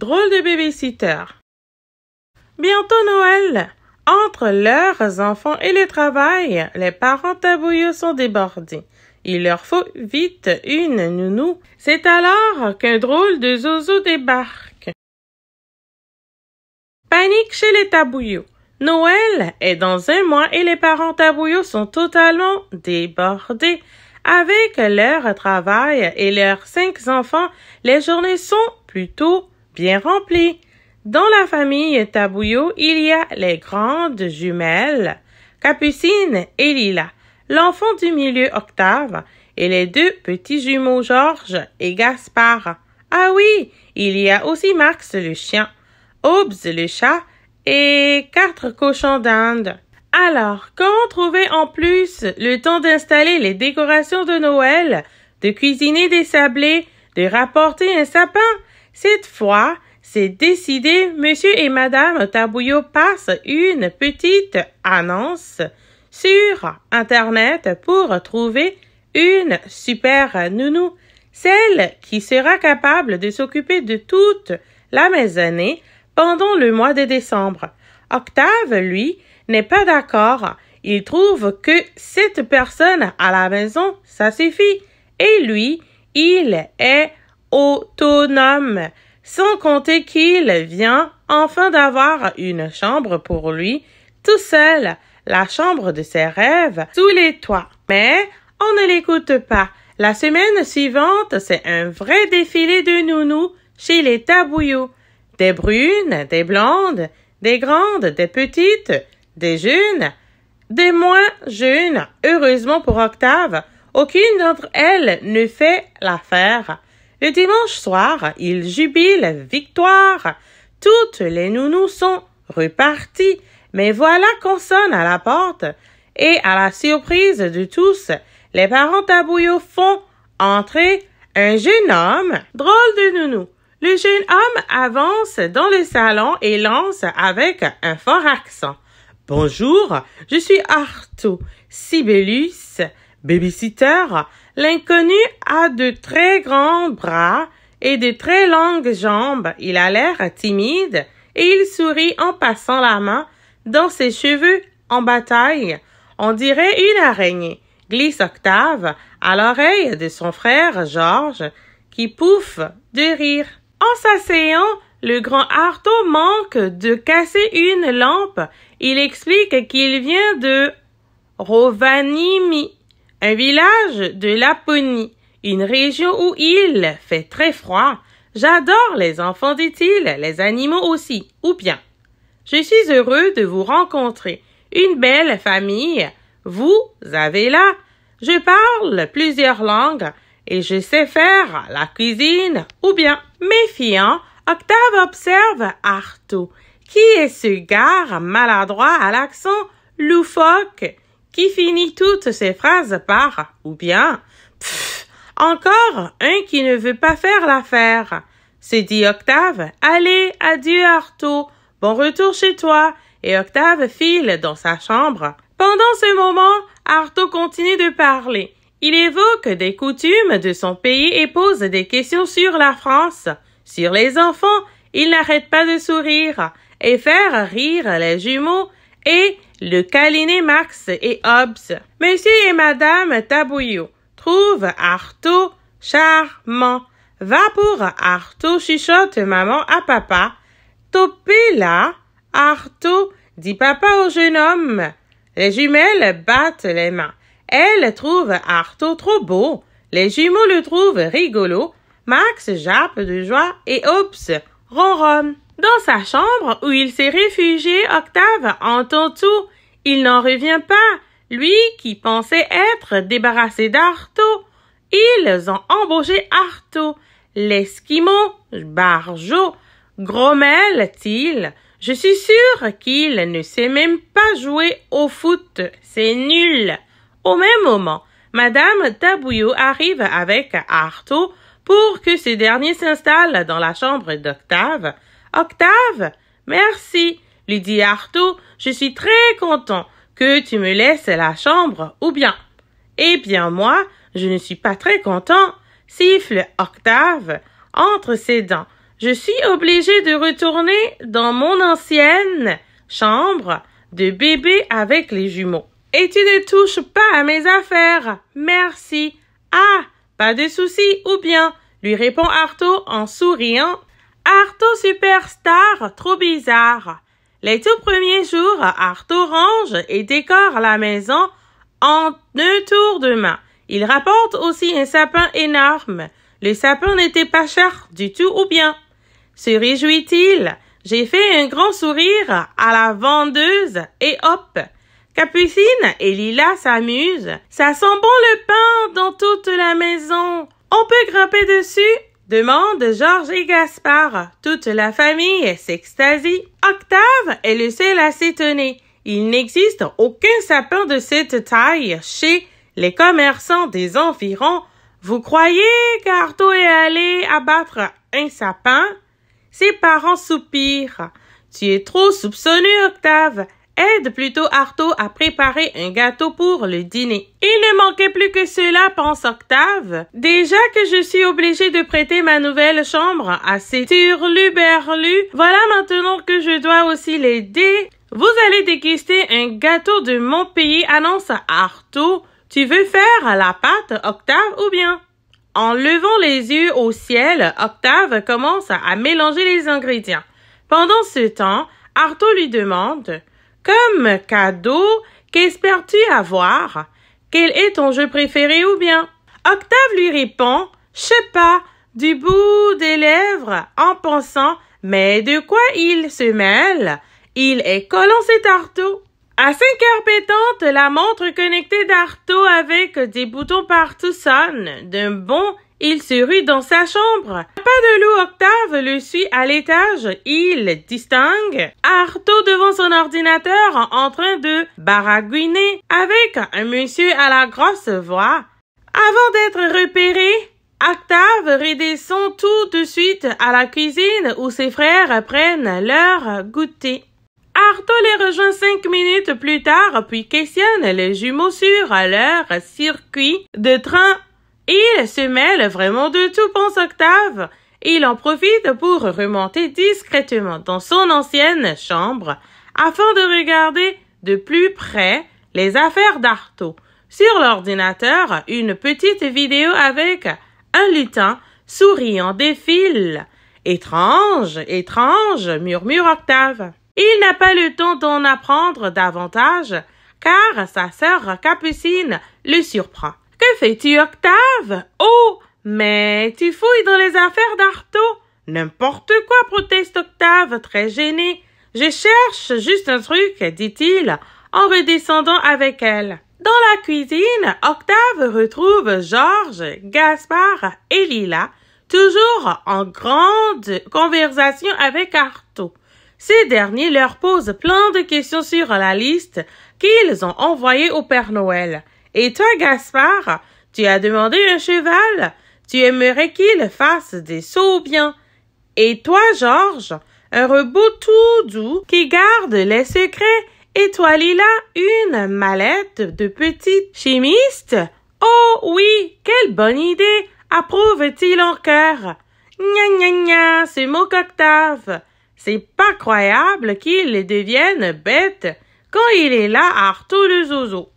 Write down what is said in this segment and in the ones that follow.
drôle de babysitter. Bientôt Noël. Entre leurs enfants et le travail, les parents tabouilleux sont débordés. Il leur faut vite une nounou. C'est alors qu'un drôle de zozo débarque. Panique chez les tabouillots. Noël est dans un mois et les parents tabouillots sont totalement débordés. Avec leur travail et leurs cinq enfants, les journées sont plutôt bien remplies. Dans la famille Tabouillot, il y a les grandes jumelles, Capucine et Lila, l'enfant du milieu Octave, et les deux petits jumeaux Georges et Gaspard. Ah oui, il y a aussi Max le chien, Hobbs le chat et quatre cochons d'Inde. Alors, comment trouver en plus le temps d'installer les décorations de Noël, de cuisiner des sablés, de rapporter un sapin? Cette fois, c'est décidé, monsieur et madame Tabouillot passent une petite annonce sur Internet pour trouver une super nounou, celle qui sera capable de s'occuper de toute la maisonnée pendant le mois de décembre. Octave, lui, n'est pas d'accord. Il trouve que cette personne à la maison, ça suffit. Et lui, il est autonome, sans compter qu'il vient enfin d'avoir une chambre pour lui, tout seul, la chambre de ses rêves, sous les toits. Mais on ne l'écoute pas. La semaine suivante, c'est un vrai défilé de nounous chez les tabouillots. Des brunes, des blondes, des grandes, des petites, des jeunes, des moins jeunes. Heureusement pour Octave, aucune d'entre elles ne fait l'affaire. Le dimanche soir, il jubile victoire. Toutes les nounous sont reparties, mais voilà qu'on sonne à la porte, et à la surprise de tous, les parents tabouillots font entrer un jeune homme, drôle de nounou. Le jeune homme avance dans le salon et lance avec un fort accent. Bonjour, je suis Arto, Sibelius, babysitter. L'inconnu a de très grands bras et de très longues jambes. Il a l'air timide et il sourit en passant la main dans ses cheveux en bataille. On dirait une araignée. Glisse Octave à l'oreille de son frère Georges qui pouffe de rire. En s'asseyant, le grand Artaud manque de casser une lampe. Il explique qu'il vient de Rovaniemi, un village de Laponie, une région où il fait très froid. J'adore les enfants, dit-il, les animaux aussi, ou bien. Je suis heureux de vous rencontrer. Une belle famille. Vous avez là. Je parle plusieurs langues et je sais faire la cuisine, ou bien. Méfiant, Octave observe Artaud, qui est ce gars maladroit à l'accent loufoque, qui finit toutes ses phrases par ou bien Pfff, encore un qui ne veut pas faire l'affaire. C'est dit Octave. Allez, adieu Artaud, bon retour chez toi. Et Octave file dans sa chambre. Pendant ce moment, Artaud continue de parler. Il évoque des coutumes de son pays et pose des questions sur la France. Sur les enfants, il n'arrête pas de sourire et faire rire les jumeaux et le câliner Max et Hobbs. Monsieur et Madame Tabouillot trouvent Artaud charmant. Va pour Artaud, chuchote maman à papa. Topez là, Artaud, dit papa au jeune homme. Les jumelles battent les mains. Elles trouvent Artaud trop beau. Les jumeaux le trouvent rigolo. Max jappe de joie et oups, ronronne. Dans sa chambre où il s'est réfugié, Octave entend tout. Il n'en revient pas. Lui qui pensait être débarrassé d'Artaud. Ils ont embauché Artaud. L'esquimau, Barjo, grommelle-t-il. Je suis sûr qu'il ne sait même pas jouer au foot. C'est nul. Au même moment, Madame Tabouillot arrive avec Artaud pour que ce dernier s'installe dans la chambre d'Octave. Octave, merci, lui dit Artaud, je suis très content que tu me laisses la chambre, ou bien. Eh bien, moi, je ne suis pas très content, siffle Octave entre ses dents. Je suis obligée de retourner dans mon ancienne chambre de bébé avec les jumeaux. Et tu ne touches pas à mes affaires. Merci. Ah, pas de souci, ou bien, lui répond Arto en souriant. Arto superstar, trop bizarre. Les tout premiers jours, Arto range et décore la maison en un tour de main. Il rapporte aussi un sapin énorme. Le sapin n'était pas cher du tout ou bien? Se réjouit-il? J'ai fait un grand sourire à la vendeuse et hop. Capucine et Lila s'amusent. Ça sent bon le pain dans toute la maison. On peut grimper dessus? Demande Georges et Gaspard. Toute la famille s'extasie. Octave est le seul à s'étonner. Il n'existe aucun sapin de cette taille chez les commerçants des environs. Vous croyez qu'Arto est allé abattre un sapin? Ses parents soupirent. Tu es trop soupçonneux, Octave. Aide plutôt Arto à préparer un gâteau pour le dîner. Il ne manquait plus que cela, pense Octave. Déjà que je suis obligée de prêter ma nouvelle chambre à ces turluberlus, voilà maintenant que je dois aussi l'aider. Vous allez déguster un gâteau de mon pays, annonce Arto. Tu veux faire la pâte, Octave, ou bien? En levant les yeux au ciel, Octave commence à mélanger les ingrédients. Pendant ce temps, Arto lui demande Comme cadeau, qu'espères-tu avoir? Quel est ton jeu préféré ou bien? Octave lui répond Je sais pas, du bout des lèvres, en pensant Mais de quoi il se mêle? Il est collant cet Arto. À cinq heures pétantes, la montre connectée d'Arto avec des boutons partout sonne. D'un bond, il se rue dans sa chambre. Pas de loup Octave le suit à l'étage. Il distingue Arto devant son ordinateur en train de baragouiner avec un monsieur à la grosse voix. Avant d'être repéré, Octave redescend tout de suite à la cuisine où ses frères prennent leur goûter. Arto les rejoint cinq minutes plus tard, puis questionne les jumeaux sur leur circuit de train. Il se mêle vraiment de tout, pense Octave. Il en profite pour remonter discrètement dans son ancienne chambre afin de regarder de plus près les affaires d'Arto. Sur l'ordinateur, une petite vidéo avec un lutin souriant défile. Étrange, étrange, murmure Octave. Il n'a pas le temps d'en apprendre davantage, car sa sœur Capucine le surprend. Que fais-tu, Octave? Oh! Mais tu fouilles dans les affaires d'Arto. N'importe quoi, proteste Octave, très gêné. Je cherche juste un truc, dit-il, en redescendant avec elle. Dans la cuisine, Octave retrouve Georges, Gaspard et Lila, toujours en grande conversation avec Arto. Ces derniers leur posent plein de questions sur la liste qu'ils ont envoyée au Père Noël. Et toi, Gaspard, tu as demandé un cheval? Tu aimerais qu'il fasse des sauts bien. Et toi, Georges, un robot tout doux qui garde les secrets. Et toi, Lila, une mallette de petite chimiste? Oh oui, quelle bonne idée! Approuve-t-il en cœur? Gna gna gna, c'est mon Octave. C'est pas croyable qu'il devienne bête quand il est là à Arthur le zozo.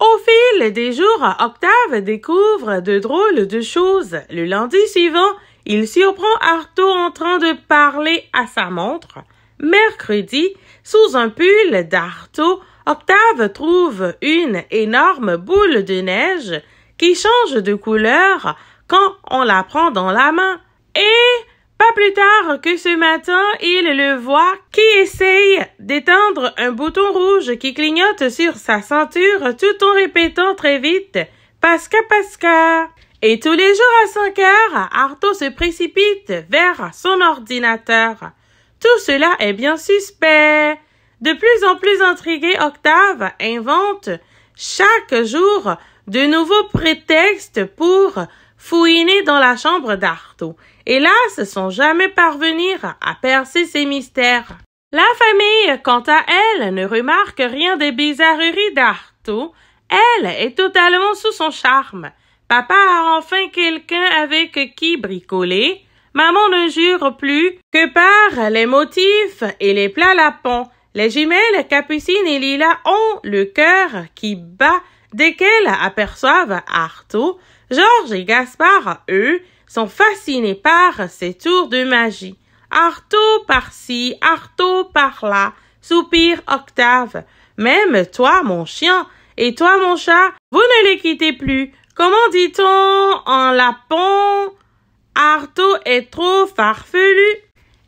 Au des jours, Octave découvre de drôles de choses. Le lundi suivant, il surprend Arthur en train de parler à sa montre. Mercredi, sous un pull d'Arto, Octave trouve une énorme boule de neige qui change de couleur quand on la prend dans la main. Et pas plus tard que ce matin, il le voit qui essaye d'éteindre un bouton rouge qui clignote sur sa ceinture tout en répétant très vite Pasca Pasca. Et tous les jours à 5 heures, Arto se précipite vers son ordinateur. Tout cela est bien suspect. De plus en plus intrigué, Octave invente chaque jour de nouveaux prétextes pour fouiner dans la chambre d'Arto hélas, sans jamais parvenir à percer ces mystères. La famille, quant à elle, ne remarque rien des bizarreries d'Arto. Elle est totalement sous son charme. Papa a enfin quelqu'un avec qui bricoler. Maman ne jure plus que par les motifs et les plats lapons. Les jumelles Capucine et Lila ont le cœur qui bat dès qu'elles aperçoivent Artaud. Georges et Gaspard, eux, sont fascinés par ces tours de magie. Artaud par-ci, Artaud par-là, soupire Octave. Même toi, mon chien, et toi, mon chat, vous ne les quittez plus. Comment dit-on en lapon? Artaud est trop farfelu.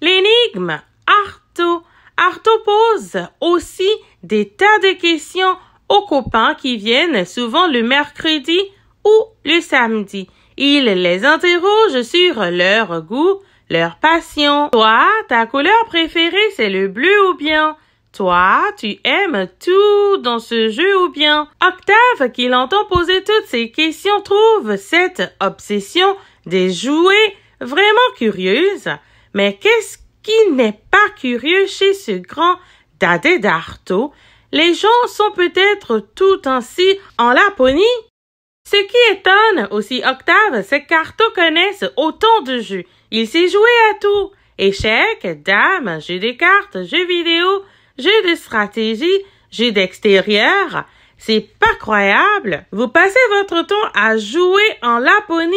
L'énigme, Artaud. Artaud pose aussi des tas de questions aux copains qui viennent souvent le mercredi ou le samedi. Il les interroge sur leur goût, leur passion. Toi, ta couleur préférée, c'est le bleu ou bien? Toi, tu aimes tout dans ce jeu ou bien? Octave, qui l'entend poser toutes ces questions, trouve cette obsession des jouets vraiment curieuse. Mais qu'est-ce qui n'est pas curieux chez ce grand dadé d'Artaud? Les gens sont peut-être tout ainsi en Laponie? Ce qui étonne aussi Octave, c'est qu'Artaud connaisse autant de jeux. Il sait jouer à tout. Échecs, dames, jeux de cartes, jeux vidéo, jeux de stratégie, jeux d'extérieur. C'est pas croyable. Vous passez votre temps à jouer en Laponie,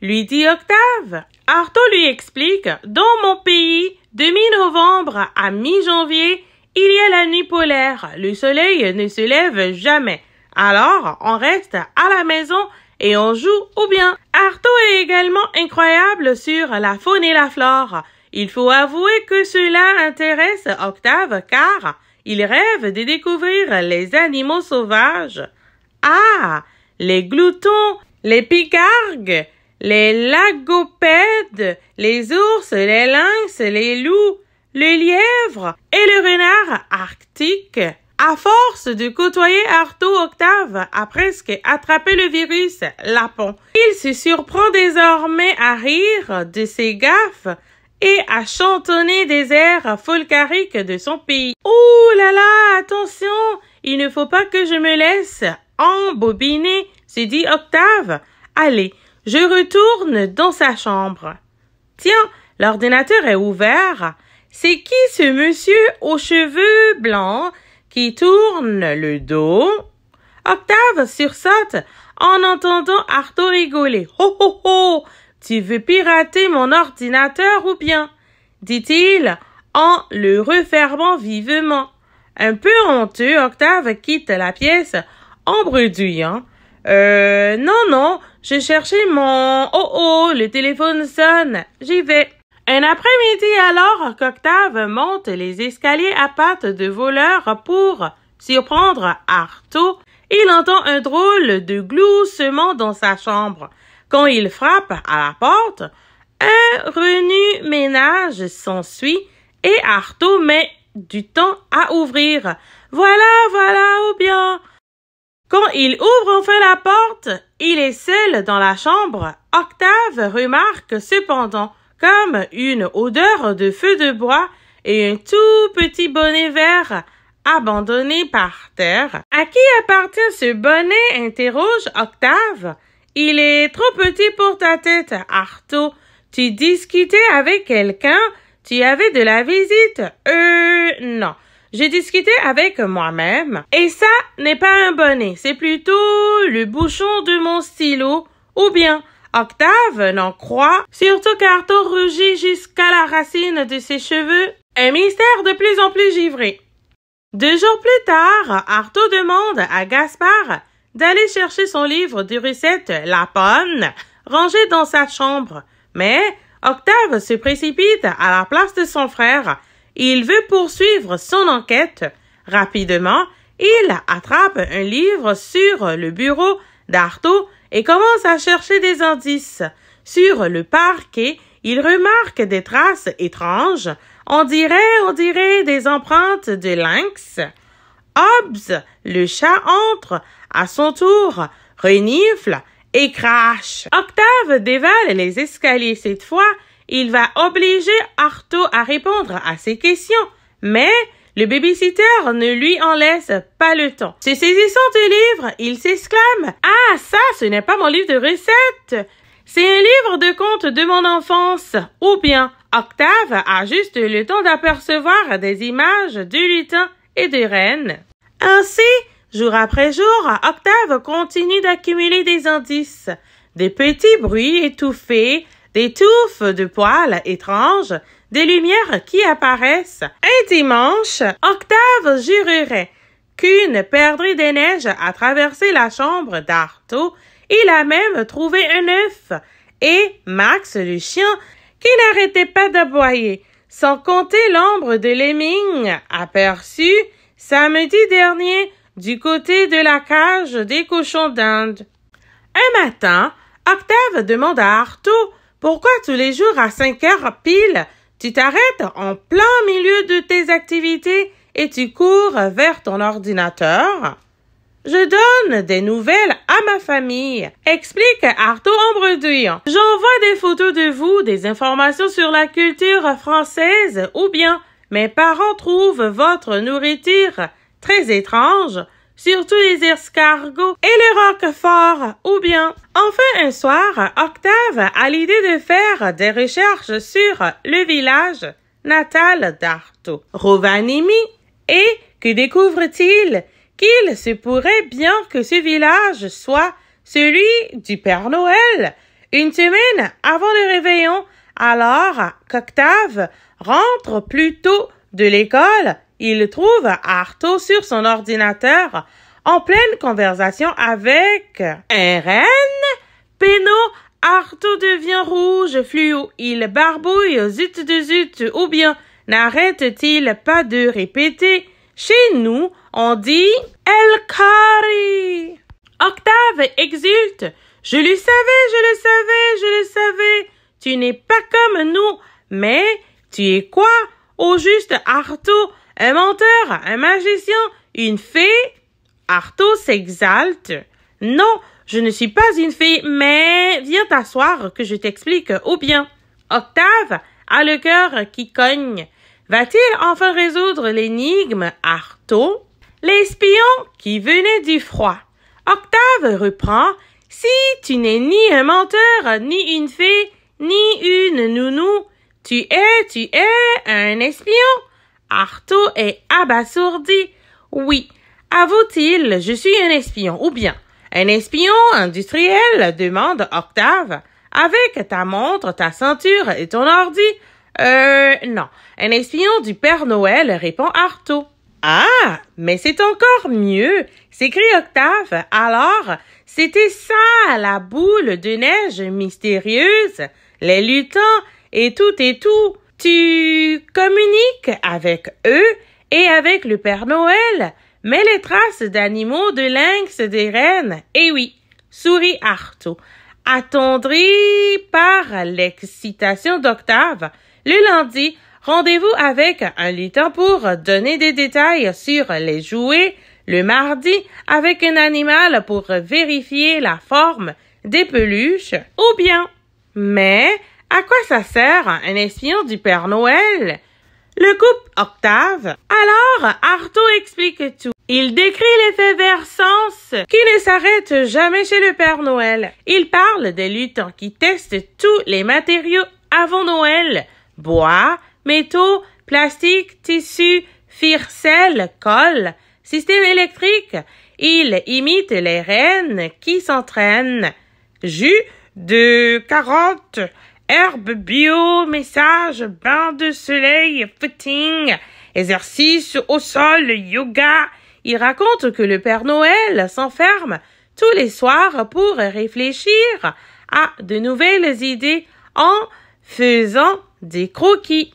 lui dit Octave. Artaud lui explique, dans mon pays, de mi-novembre à mi-janvier, il y a la nuit polaire. Le soleil ne se lève jamais. Alors, on reste à la maison et on joue ou bien. Artaud est également incroyable sur la faune et la flore. Il faut avouer que cela intéresse Octave car il rêve de découvrir les animaux sauvages. Ah, les gloutons, les picargues, les lagopèdes, les ours, les lynx, les loups, le lièvre et le renard arctique. À force de côtoyer Artaud Octave a presque attrapé le virus lapon. Il se surprend désormais à rire de ses gaffes et à chantonner des airs folkloriques de son pays. Oh là là, attention, il ne faut pas que je me laisse embobiner, se dit Octave. Allez, je retourne dans sa chambre. Tiens, l'ordinateur est ouvert. C'est qui ce monsieur aux cheveux blancs qui tourne le dos. Octave sursaute en entendant Arthur rigoler. Ho ho ho! Tu veux pirater mon ordinateur ou bien? dit-il en le refermant vivement. Un peu honteux, Octave quitte la pièce en bredouillant. Euh, non, non, je cherchais mon... Oh oh, le téléphone sonne. J'y vais. Un après-midi alors qu'Octave monte les escaliers à pattes de voleur pour surprendre Artaud, il entend un drôle de gloussement dans sa chambre. Quand il frappe à la porte, un renu ménage s'ensuit et Artaud met du temps à ouvrir. Voilà, voilà, ou bien. Quand il ouvre enfin la porte, il est seul dans la chambre. Octave remarque cependant comme une odeur de feu de bois et un tout petit bonnet vert abandonné par terre. À qui appartient ce bonnet? interroge Octave. Il est trop petit pour ta tête, Artaud. Tu discutais avec quelqu'un? Tu avais de la visite? Euh, non. J'ai discuté avec moi-même. Et ça n'est pas un bonnet, c'est plutôt le bouchon de mon stylo. Ou bien, Octave n'en croit, surtout qu'Arthur rugit jusqu'à la racine de ses cheveux, un mystère de plus en plus givré. Deux jours plus tard, Arthur demande à Gaspard d'aller chercher son livre de recettes Lapone, rangé dans sa chambre. Mais Octave se précipite à la place de son frère. Il veut poursuivre son enquête. Rapidement, il attrape un livre sur le bureau d'Arthur et commence à chercher des indices. Sur le parquet, il remarque des traces étranges. On dirait, on dirait des empreintes de lynx. Hobbs, le chat entre, à son tour, renifle et crache. Octave dévale les escaliers cette fois. Il va obliger Artaud à répondre à ses questions. Mais le babysitter ne lui en laisse pas le temps. Se saisissant du livre, il s'exclame Ah, ça, ce n'est pas mon livre de recettes. C'est un livre de contes de mon enfance. Ou bien, Octave a juste le temps d'apercevoir des images de lutins et de reines. Ainsi, jour après jour, Octave continue d'accumuler des indices, des petits bruits étouffés, des touffes de poils étranges, des lumières qui apparaissent. Un dimanche, Octave jurerait qu'une perdrix des neiges a traversé la chambre d'Arto. Il a même trouvé un œuf. Et Max, le chien, qui n'arrêtait pas d'aboyer, sans compter l'ombre de Lemming, aperçu samedi dernier du côté de la cage des cochons d'Inde. Un matin, Octave demande à Arto pourquoi tous les jours à cinq heures pile, tu t'arrêtes en plein milieu de tes activités et tu cours vers ton ordinateur? Je donne des nouvelles à ma famille, explique Arto en bredouillant. J'envoie des photos de vous, des informations sur la culture française ou bien mes parents trouvent votre nourriture très étrange, surtout les escargots et les roqueforts, ou bien, enfin un soir, Octave a l'idée de faire des recherches sur le village natal d'Arto, Rovaniemi, et que découvre-t-il? Qu'il se pourrait bien que ce village soit celui du Père Noël. Une semaine avant le réveillon, alors qu'Octave rentre plus tôt de l'école, il trouve Arto sur son ordinateur en pleine conversation avec renne. Pénaud, Arto devient rouge fluo. Il barbouille zut de zut ou bien n'arrête-t-il pas de répéter? Chez nous, on dit El Kari. Octave exulte. Je le savais, je le savais, je le savais. Tu n'es pas comme nous, mais tu es quoi? Au juste Arto, un menteur, un magicien, une fée? Arto s'exalte. Non, je ne suis pas une fée, mais viens t'asseoir que je t'explique. Ou bien, Octave a le cœur qui cogne. Va-t-il enfin résoudre l'énigme Arto? L'espion qui venait du froid. Octave reprend. Si tu n'es ni un menteur, ni une fée, ni une nounou, tu es, tu es un espion. Arto est abasourdi. Oui, avoue-t-il, je suis un espion, ou bien un espion industriel, demande Octave, avec ta montre, ta ceinture et ton ordi. Euh, non, un espion du Père Noël, répond Arto. Ah, mais c'est encore mieux, s'écrie Octave. Alors, c'était ça, la boule de neige mystérieuse, les lutins et tout et tout. Tu communiques avec eux et avec le Père Noël, mais les traces d'animaux, de lynx, des rennes. Eh oui, sourit Arto, attendri par l'excitation d'Octave. Le lundi, rendez-vous avec un lutin pour donner des détails sur les jouets. Le mardi, avec un animal pour vérifier la forme des peluches. Ou bien, mais à quoi ça sert un espion du Père Noël? Le couple Octave. Alors, Arto explique tout. Il décrit l'effervescence qui ne s'arrête jamais chez le Père Noël. Il parle des lutins qui testent tous les matériaux avant Noël. Bois, métaux, plastique, tissu, ficelle, colle, système électrique. Il imite les reines qui s'entraînent. Jus de carottes, Herbe bio, message, bain de soleil, footing, exercice au sol, yoga. Il raconte que le Père Noël s'enferme tous les soirs pour réfléchir à de nouvelles idées en faisant des croquis.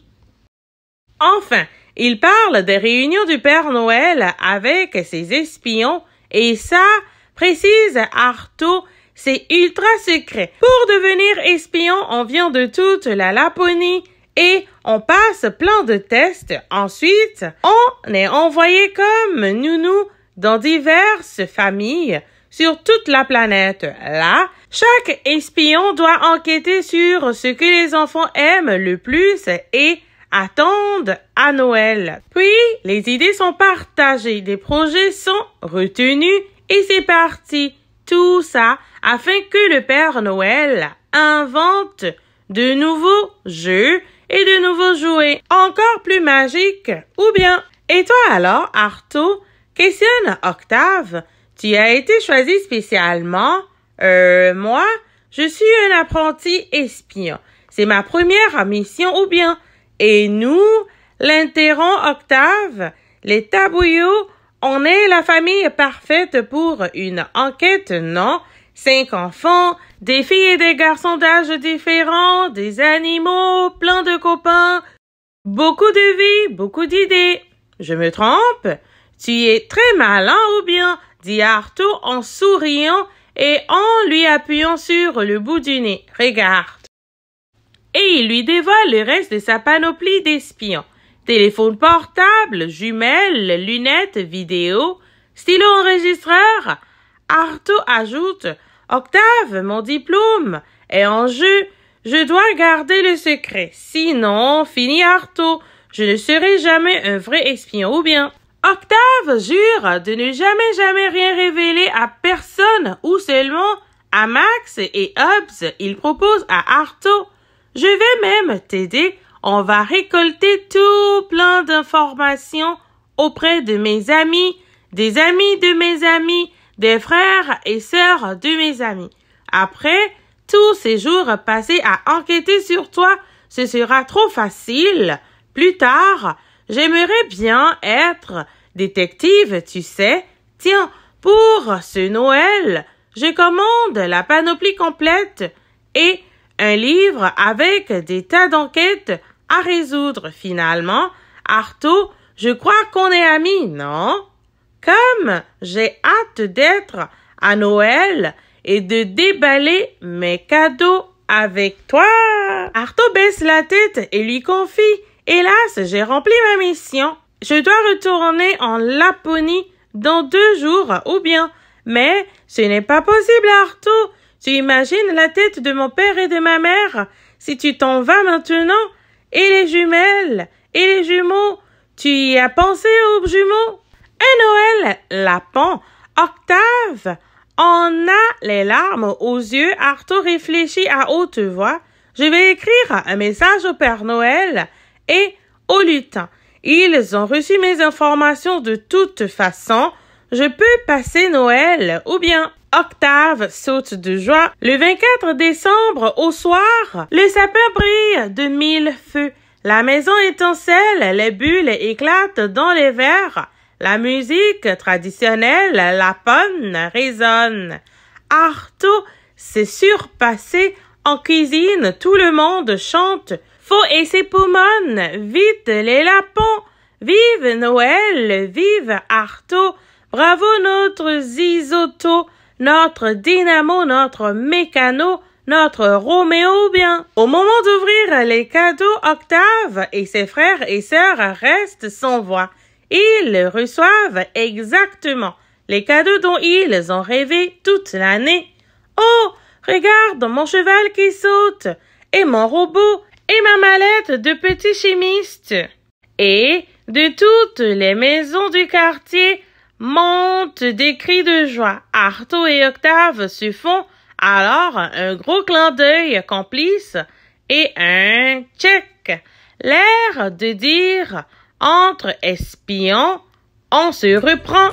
Enfin, il parle des réunions du Père Noël avec ses espions et ça, précise Artaud, c'est ultra secret. Pour devenir espion, on vient de toute la Laponie et on passe plein de tests. Ensuite, on est envoyé comme nounou dans diverses familles sur toute la planète. Là, chaque espion doit enquêter sur ce que les enfants aiment le plus et attendent à Noël. Puis, les idées sont partagées, des projets sont retenus et c'est parti. Tout ça afin que le Père Noël invente de nouveaux jeux et de nouveaux jouets encore plus magiques ou bien. Et toi alors, Arto, questionne Octave, tu as été choisi spécialement. Euh, moi, je suis un apprenti espion. C'est ma première mission ou bien. Et nous, l'interrompt Octave, les tabouillots, on est la famille parfaite pour une enquête, non? Cinq enfants, des filles et des garçons d'âge différents, des animaux, plein de copains, beaucoup de vie, beaucoup d'idées. Je me trompe? Tu es très malin ou bien? dit Arthur en souriant et en lui appuyant sur le bout du nez. Regarde. Et il lui dévoile le reste de sa panoplie d'espions. Téléphone portable, jumelles, lunettes, vidéo, stylo enregistreur. Arthur ajoute Octave, mon diplôme est en jeu. Je dois garder le secret. Sinon, fini Arto, je ne serai jamais un vrai espion ou bien. Octave jure de ne jamais jamais rien révéler à personne ou seulement à Max et Hobbs. Il propose à Arto. Je vais même t'aider. On va récolter tout plein d'informations auprès de mes amis, des amis de mes amis, des frères et sœurs de mes amis. Après tous ces jours passés à enquêter sur toi, ce sera trop facile. Plus tard, j'aimerais bien être détective, tu sais. Tiens, pour ce Noël, je commande la panoplie complète et un livre avec des tas d'enquêtes à résoudre. Finalement, Arto, je crois qu'on est amis, non? Comme j'ai hâte d'être à Noël et de déballer mes cadeaux avec toi. Arto baisse la tête et lui confie Hélas, j'ai rempli ma mission. Je dois retourner en Laponie dans deux jours ou bien. Mais ce n'est pas possible, Arto. Tu imagines la tête de mon père et de ma mère? Si tu t'en vas maintenant? Et les jumelles? Et les jumeaux? Tu y as pensé aux jumeaux? Et Noël Lapin, Octave, en a les larmes aux yeux. Arthur réfléchit à haute voix. Je vais écrire un message au Père Noël et au lutin. Ils ont reçu mes informations de toute façon. Je peux passer Noël ou bien Octave saute de joie. Le 24 décembre au soir, le sapin brille de mille feux. La maison étincelle, les bulles éclatent dans les verres. La musique traditionnelle, la panne, résonne. Arto s'est surpassé en cuisine, tout le monde chante. Faux et ses poumons, vite les lapins. Vive Noël, vive Arto. Bravo notre Zizoto, notre Dynamo, notre Mécano, notre Roméo bien. Au moment d'ouvrir les cadeaux, Octave et ses frères et sœurs restent sans voix. Ils reçoivent exactement les cadeaux dont ils ont rêvé toute l'année. Oh, regarde mon cheval qui saute, et mon robot, et ma mallette de petit chimiste. Et de toutes les maisons du quartier montent des cris de joie. Arto et Octave se font alors un gros clin d'œil complice et un check. L'air de dire entre espions, on se reprend